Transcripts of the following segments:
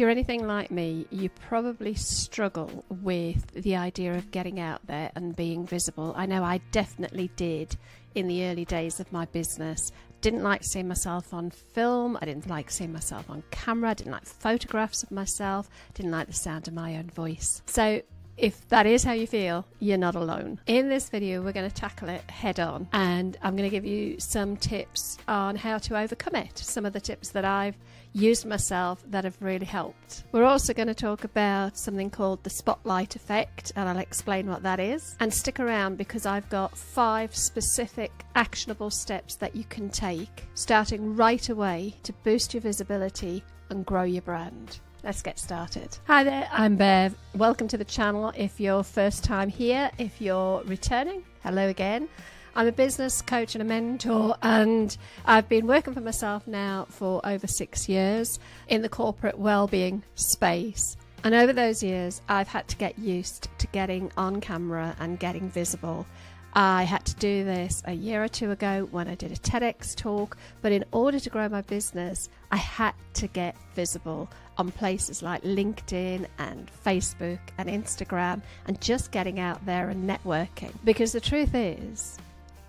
you're anything like me, you probably struggle with the idea of getting out there and being visible. I know I definitely did in the early days of my business. Didn't like seeing myself on film. I didn't like seeing myself on camera. I didn't like photographs of myself. Didn't like the sound of my own voice. So if that is how you feel, you're not alone. In this video, we're going to tackle it head on and I'm going to give you some tips on how to overcome it. Some of the tips that I've used myself that have really helped. We're also going to talk about something called the spotlight effect and I'll explain what that is. And stick around because I've got five specific actionable steps that you can take starting right away to boost your visibility and grow your brand. Let's get started. Hi there, I'm Bev. Welcome to the channel if you're first time here. If you're returning, hello again. I'm a business coach and a mentor, and I've been working for myself now for over six years in the corporate well-being space. And over those years, I've had to get used to getting on camera and getting visible. I had to do this a year or two ago when I did a TEDx talk, but in order to grow my business, I had to get visible on places like LinkedIn and Facebook and Instagram and just getting out there and networking. Because the truth is,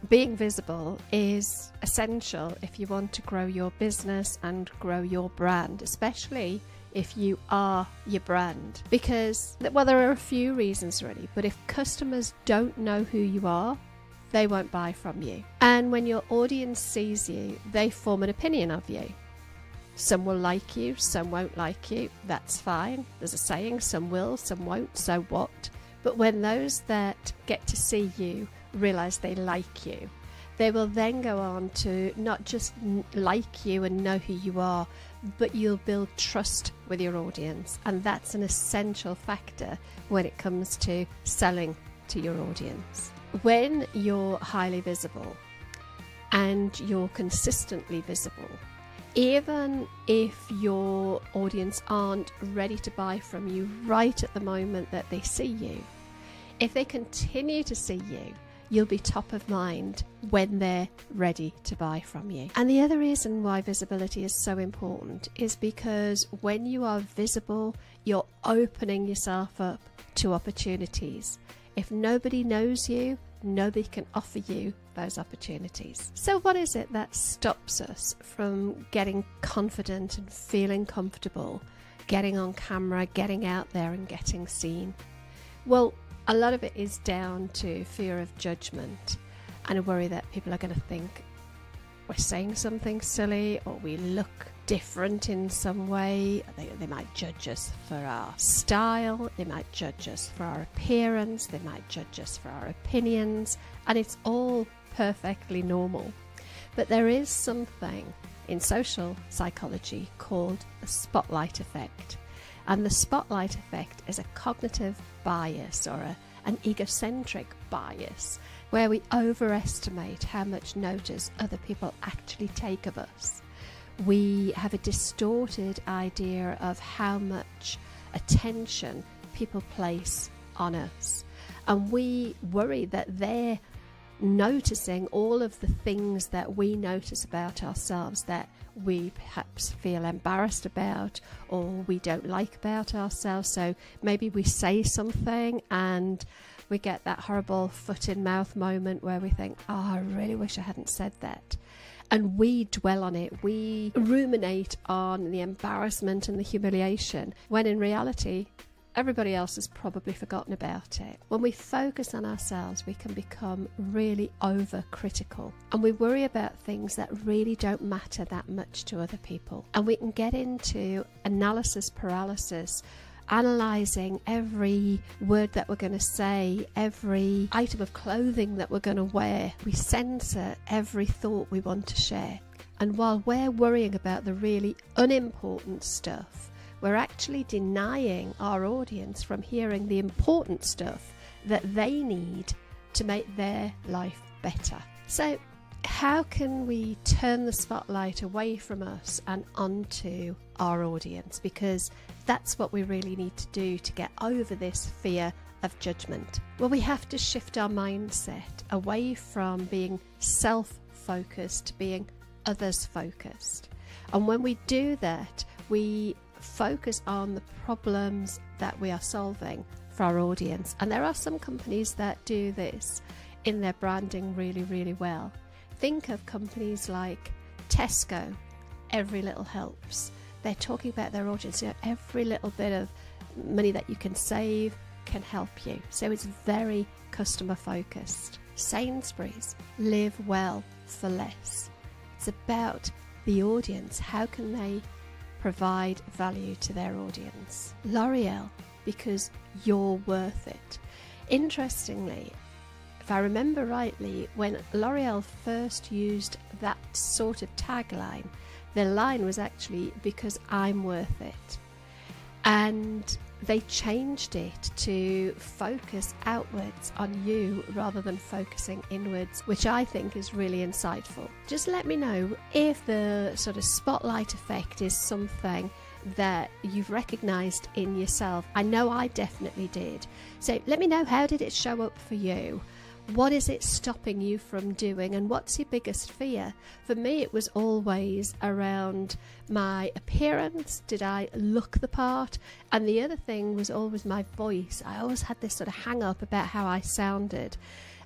being visible is essential if you want to grow your business and grow your brand, especially if you are your brand. Because, well, there are a few reasons really, but if customers don't know who you are, they won't buy from you. And when your audience sees you, they form an opinion of you. Some will like you, some won't like you. That's fine. There's a saying some will, some won't, so what? But when those that get to see you realize they like you, they will then go on to not just like you and know who you are, but you'll build trust with your audience. And that's an essential factor when it comes to selling to your audience. When you're highly visible and you're consistently visible, even if your audience aren't ready to buy from you right at the moment that they see you, if they continue to see you, you'll be top of mind when they're ready to buy from you. And the other reason why visibility is so important is because when you are visible, you're opening yourself up to opportunities. If nobody knows you, nobody can offer you those opportunities. So, what is it that stops us from getting confident and feeling comfortable, getting on camera, getting out there, and getting seen? Well, a lot of it is down to fear of judgment and a worry that people are going to think we're saying something silly or we look different in some way. They, they might judge us for our style, they might judge us for our appearance, they might judge us for our opinions, and it's all perfectly normal. But there is something in social psychology called the spotlight effect. And the spotlight effect is a cognitive bias or a, an egocentric bias where we overestimate how much notice other people actually take of us. We have a distorted idea of how much attention people place on us. And we worry that they're noticing all of the things that we notice about ourselves that we perhaps feel embarrassed about or we don't like about ourselves. So maybe we say something and we get that horrible foot in mouth moment where we think, oh, I really wish I hadn't said that. And we dwell on it, we ruminate on the embarrassment and the humiliation, when in reality, everybody else has probably forgotten about it. When we focus on ourselves, we can become really overcritical and we worry about things that really don't matter that much to other people. And we can get into analysis paralysis. Analyzing every word that we're going to say, every item of clothing that we're going to wear. We censor every thought we want to share. And while we're worrying about the really unimportant stuff, we're actually denying our audience from hearing the important stuff that they need to make their life better. So, how can we turn the spotlight away from us and onto our audience? Because that's what we really need to do to get over this fear of judgment. Well, we have to shift our mindset away from being self focused to being others focused. And when we do that, we focus on the problems that we are solving for our audience. And there are some companies that do this in their branding really, really well. Think of companies like Tesco, Every Little Helps. They're talking about their audience, you know, every little bit of money that you can save can help you. So it's very customer focused. Sainsbury's, live well for less. It's about the audience. How can they provide value to their audience? L'Oreal, because you're worth it. Interestingly, if I remember rightly, when L'Oreal first used that sort of tagline, the line was actually because I'm worth it. And they changed it to focus outwards on you rather than focusing inwards, which I think is really insightful. Just let me know if the sort of spotlight effect is something that you've recognized in yourself. I know I definitely did. So let me know how did it show up for you? What is it stopping you from doing, and what's your biggest fear? For me, it was always around my appearance. Did I look the part? And the other thing was always my voice. I always had this sort of hang up about how I sounded.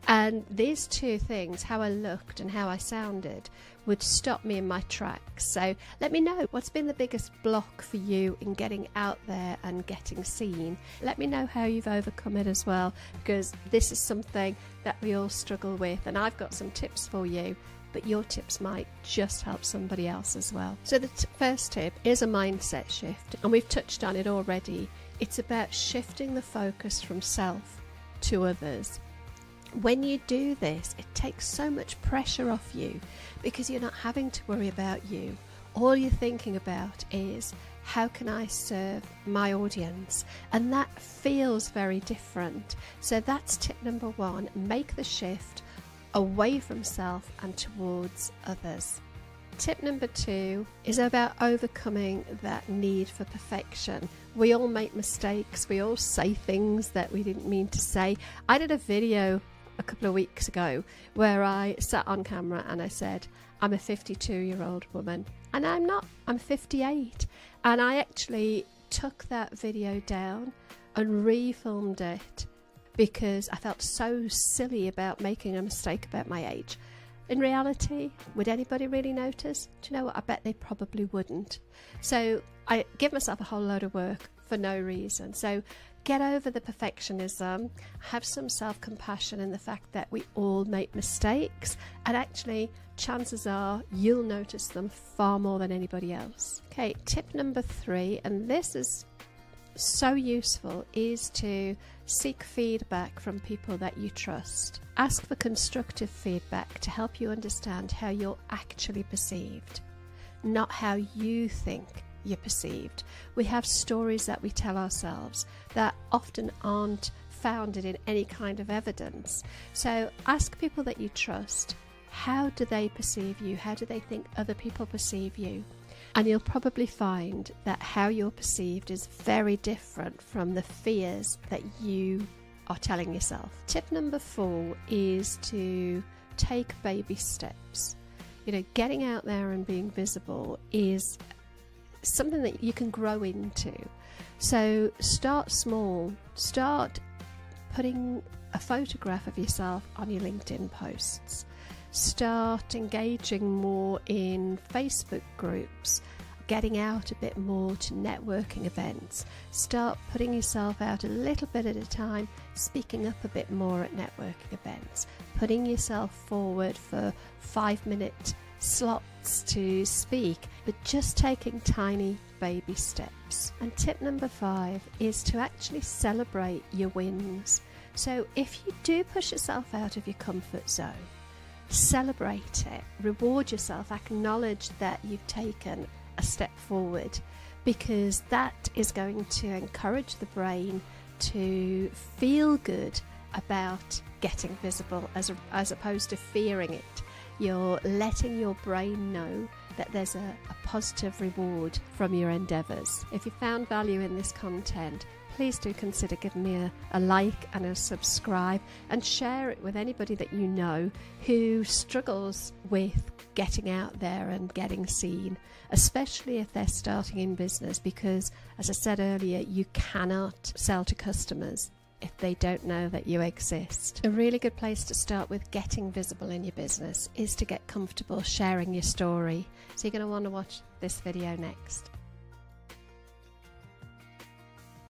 And these two things, how I looked and how I sounded, would stop me in my tracks. So let me know what's been the biggest block for you in getting out there and getting seen. Let me know how you've overcome it as well, because this is something that we all struggle with, and I've got some tips for you. But your tips might just help somebody else as well. So, the t- first tip is a mindset shift, and we've touched on it already. It's about shifting the focus from self to others when you do this, it takes so much pressure off you because you're not having to worry about you. All you're thinking about is how can I serve my audience? And that feels very different. So that's tip number one make the shift away from self and towards others. Tip number two is about overcoming that need for perfection. We all make mistakes, we all say things that we didn't mean to say. I did a video a couple of weeks ago where I sat on camera and I said, I'm a 52 year old woman. And I'm not, I'm 58. And I actually took that video down and refilmed it because I felt so silly about making a mistake about my age. In reality, would anybody really notice? Do you know what? I bet they probably wouldn't. So I give myself a whole load of work for no reason. So get over the perfectionism, have some self compassion in the fact that we all make mistakes, and actually, chances are you'll notice them far more than anybody else. Okay, tip number three, and this is so useful, is to seek feedback from people that you trust. Ask for constructive feedback to help you understand how you're actually perceived, not how you think you're perceived. We have stories that we tell ourselves that often aren't founded in any kind of evidence. So ask people that you trust how do they perceive you? How do they think other people perceive you? And you'll probably find that how you're perceived is very different from the fears that you are telling yourself. Tip number four is to take baby steps. You know, getting out there and being visible is something that you can grow into. So start small, start putting a photograph of yourself on your LinkedIn posts, start engaging more in Facebook groups. Getting out a bit more to networking events. Start putting yourself out a little bit at a time, speaking up a bit more at networking events, putting yourself forward for five minute slots to speak, but just taking tiny baby steps. And tip number five is to actually celebrate your wins. So if you do push yourself out of your comfort zone, celebrate it, reward yourself, acknowledge that you've taken a step forward because that is going to encourage the brain to feel good about getting visible as, as opposed to fearing it you're letting your brain know that there's a, a, positive reward from your endeavours. If you found value in this content, please do consider giving me a, a like and a subscribe and share it with anybody that you know who struggles with getting out there and getting seen, especially if they're starting in business, because as I said earlier, you cannot sell to customers if they don't know that you exist. A really good place to start with getting visible in your business is to get comfortable sharing your story. So you're going to want to watch this video next.